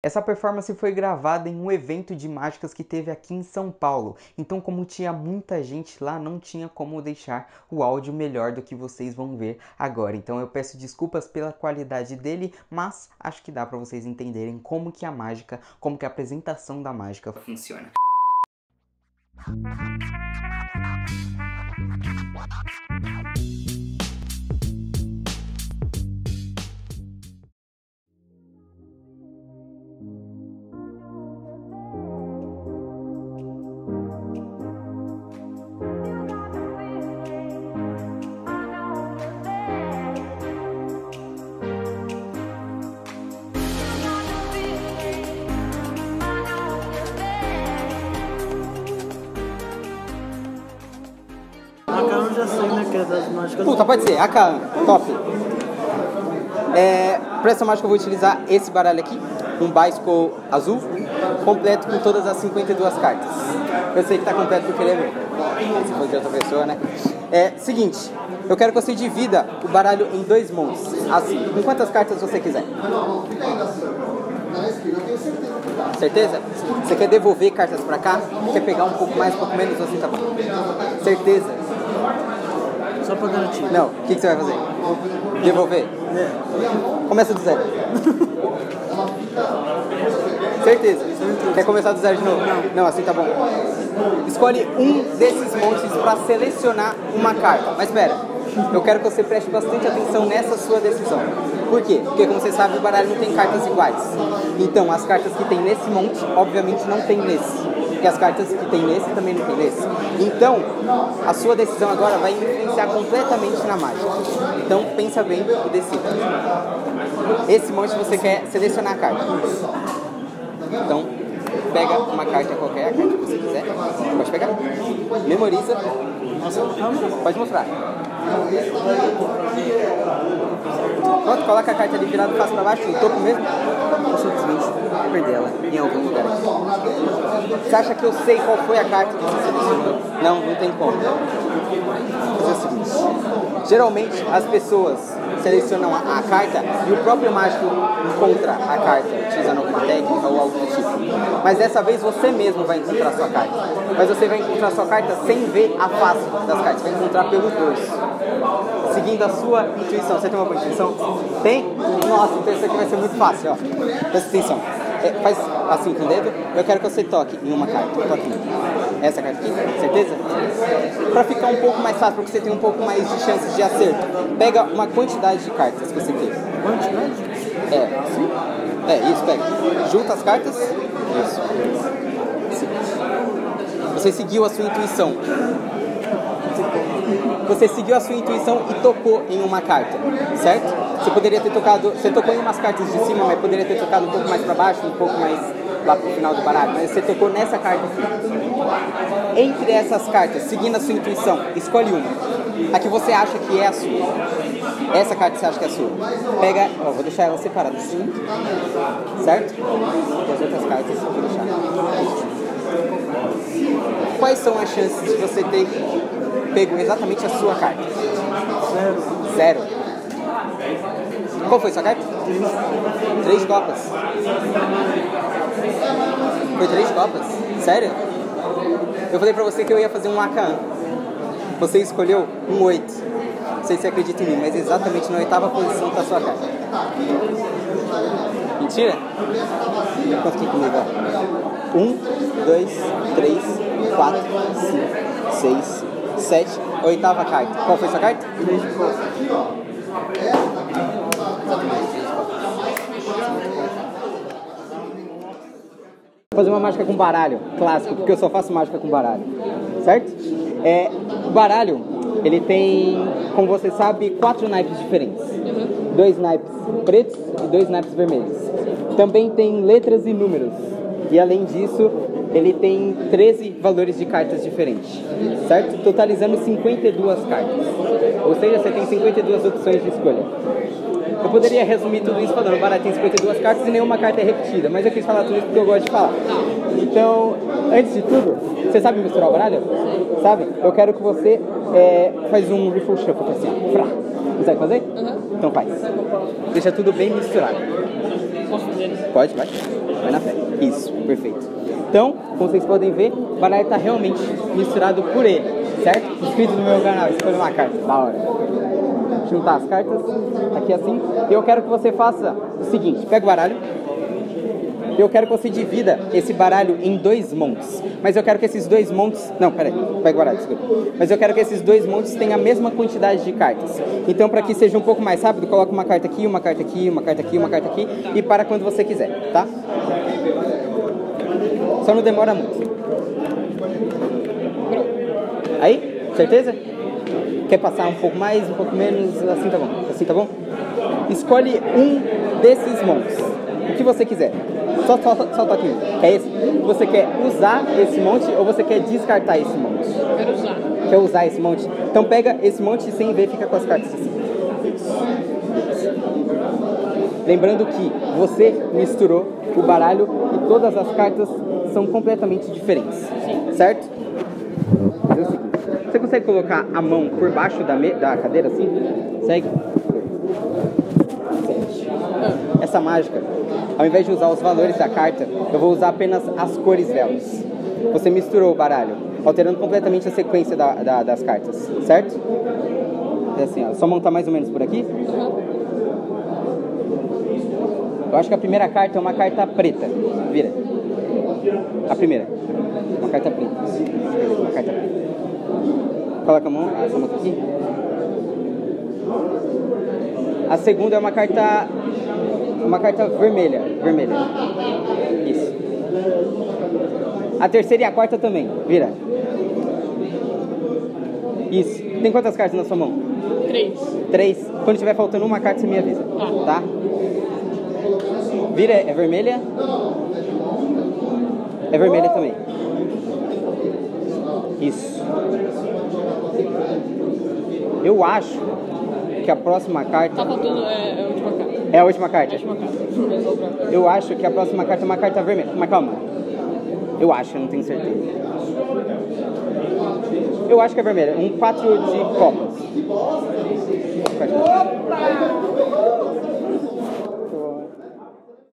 Essa performance foi gravada em um evento de mágicas que teve aqui em São Paulo. Então, como tinha muita gente lá, não tinha como deixar o áudio melhor do que vocês vão ver agora. Então, eu peço desculpas pela qualidade dele, mas acho que dá para vocês entenderem como que a mágica, como que a apresentação da mágica funciona. Mágicas. Puta, pode ser, AK, top. É, pra essa mágica eu vou utilizar esse baralho aqui, um Bicycle azul, completo com todas as 52 cartas. Eu sei que tá completo porque ele é meu. Se for de outra pessoa, né? É, seguinte, eu quero que você divida o baralho em dois montes, assim, com quantas cartas você quiser. Certeza? Você quer devolver cartas pra cá? Quer pegar um pouco mais, um pouco menos, assim tá bom. Certeza? Só pra garantir. Não, o que, que você vai fazer? Devolver? É. Começa do zero. Certeza? Quer começar do zero de novo? Não, assim tá bom. Escolhe um desses montes para selecionar uma carta. Mas espera, eu quero que você preste bastante atenção nessa sua decisão. Por quê? Porque como você sabe, o baralho não tem cartas iguais. Então, as cartas que tem nesse monte, obviamente não tem nesse. E as cartas que tem nesse também não tem nesse. Então, a sua decisão agora vai influenciar completamente na mágica. Então, pensa bem e decida. Esse monte você quer selecionar a carta. Então, pega uma carta qualquer, a carta que você quiser. Pode pegar. Memoriza. Pode mostrar. Pronto, coloca a carta ali virada face pra baixo, no topo mesmo. Ela em algum lugar. Você acha que eu sei qual foi a carta que você selecionou? Não, não tem como. Vou fazer o seguinte. Geralmente as pessoas selecionam a, a carta e o próprio mágico encontra a carta utilizando alguma técnica ou algo do tipo. Mas dessa vez você mesmo vai encontrar a sua carta. Mas você vai encontrar a sua carta sem ver a face das cartas, vai encontrar pelo dorso. Seguindo a sua intuição. Você tem uma boa intuição? Tem? Nossa, então isso aqui vai ser muito fácil, ó. Presta atenção. É, faz assim com o dedo, eu quero que você toque em uma carta. Toque essa carta aqui, certeza? Para ficar um pouco mais fácil, porque você tem um pouco mais de chances de acerto, pega uma quantidade de cartas que você tem. Quantidade? É, assim? É, isso, pega. Junta as cartas. Isso. Você seguiu a sua intuição. Você seguiu a sua intuição e tocou em uma carta, certo? Você poderia ter tocado, você tocou em umas cartas de cima, mas poderia ter tocado um pouco mais para baixo, um pouco mais lá pro final do baralho, mas você tocou nessa carta aqui. Entre essas cartas, seguindo a sua intuição, escolhe uma. A que você acha que é a sua. Essa carta você acha que é a sua. Pega, ó, vou deixar ela separada assim, certo? E as outras cartas vou deixar. Quais são as chances de você ter pego exatamente a sua carta? Zero. Zero. Qual foi sua carta? Três copas. Foi três copas? Sério? Eu falei pra você que eu ia fazer um Akan. Você escolheu um 8. Não sei se você acredita em mim, mas exatamente na oitava posição tá a sua carta. Mentira? Conta aqui comigo, ó. Um, dois, três, quatro, cinco, seis, sete, oitava carta. Qual foi sua carta? Três de copa. Vou fazer uma mágica com baralho, clássico, porque eu só faço mágica com baralho, certo? É, o baralho, ele tem, como você sabe, quatro naipes diferentes. Dois naipes pretos e dois naipes vermelhos. Também tem letras e números. E além disso, ele tem 13 valores de cartas diferentes, certo? Totalizando 52 cartas. Ou seja, você tem 52 opções de escolha. Eu poderia resumir tudo isso falando, o baralho tem 52 cartas e nenhuma carta é repetida, mas eu quis falar tudo isso porque eu gosto de falar. Então, antes de tudo, você sabe misturar o baralho? Sabe? Eu quero que você é, faz um riffle shuffle assim, ó. Frá. Consegue fazer? Então faz. Deixa tudo bem misturado. Posso fazer? Pode, vai. Vai na fé. Isso, perfeito. Então, como vocês podem ver, o baralho está realmente misturado por ele, certo? Inscrito no meu canal, escolha uma carta. Da hora. Juntar as cartas aqui assim. E eu quero que você faça o seguinte: pega o baralho. Eu quero que você divida esse baralho em dois montes. Mas eu quero que esses dois montes. Não, peraí, pega o baralho, desculpa. Mas eu quero que esses dois montes tenham a mesma quantidade de cartas. Então, para que seja um pouco mais rápido, coloca uma carta aqui, uma carta aqui, uma carta aqui, uma carta aqui. E para quando você quiser, tá? Só não demora muito. Aí? Certeza? Quer passar um pouco mais, um pouco menos? Assim tá bom. Assim tá bom? Escolhe um desses montes. O que você quiser. Só, só, só toque um. Quer esse? Você quer usar esse monte ou você quer descartar esse monte? Quero usar. Quer usar esse monte? Então pega esse monte sem ver fica com as cartas assim. Lembrando que você misturou o baralho e todas as cartas são completamente diferentes. Certo? Você consegue colocar a mão por baixo da, me- da cadeira assim? Segue. Essa mágica, ao invés de usar os valores da carta, eu vou usar apenas as cores delas. Você misturou o baralho, alterando completamente a sequência da- da- das cartas, certo? É assim, ó, sua mão tá mais ou menos por aqui. Eu acho que a primeira carta é uma carta preta. Vira. A primeira. Uma carta preta. Uma carta preta. Coloca a mão, essa mão tá aqui. A segunda é uma carta. Uma carta vermelha. Vermelha. Isso. A terceira e a quarta também. Vira. Isso. Tem quantas cartas na sua mão? Três. Três. Quando tiver faltando uma carta, você me avisa. Tá? Vira, é vermelha? É vermelha também. Isso. Eu acho que a próxima Tá carta. faltando é, é a última carta. É a última carta. É a última carta. Eu acho que a próxima carta é uma carta vermelha. Mas calma. Eu acho, eu não tenho certeza. Eu acho que é vermelha. Um 4 de copas.